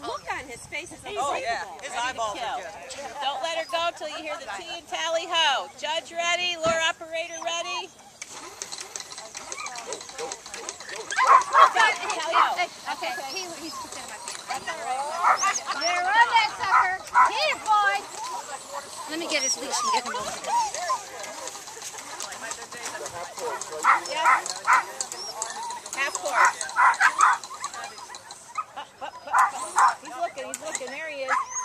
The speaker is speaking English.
the look on his face is Oh, yeah. unbelievable. His Ready eyeballs are good. Don't let her go till you hear the T and tally ho. Judge ready, lure operator ready. Tally ho. Okay, he, he's putting in my pants. There, run that sucker. Hit it, boy. Let me get his leash and get him over there. Half He's looking, he's looking. There he is.